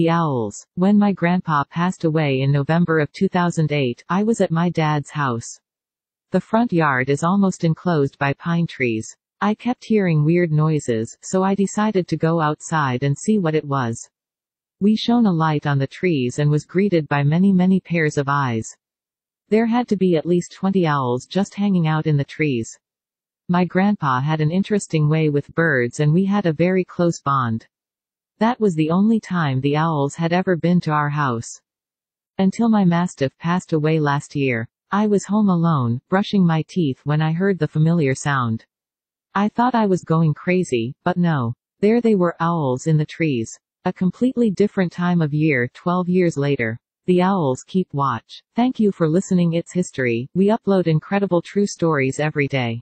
The Owls. When my grandpa passed away in November of 2008, I was at my dad's house. The front yard is almost enclosed by pine trees. I kept hearing weird noises, so I decided to go outside and see what it was. We shone a light on the trees and was greeted by many many pairs of eyes. There had to be at least 20 owls just hanging out in the trees. My grandpa had an interesting way with birds and we had a very close bond. That was the only time the owls had ever been to our house. Until my mastiff passed away last year. I was home alone, brushing my teeth when I heard the familiar sound. I thought I was going crazy, but no. There they were owls in the trees. A completely different time of year 12 years later. The owls keep watch. Thank you for listening It's History. We upload incredible true stories every day.